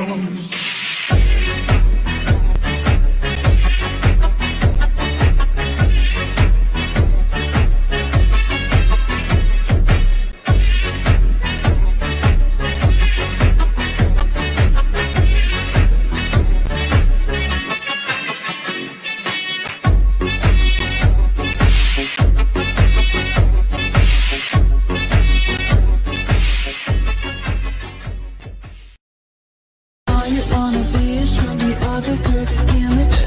Veränderungen you wanna be is truly all the good, damn.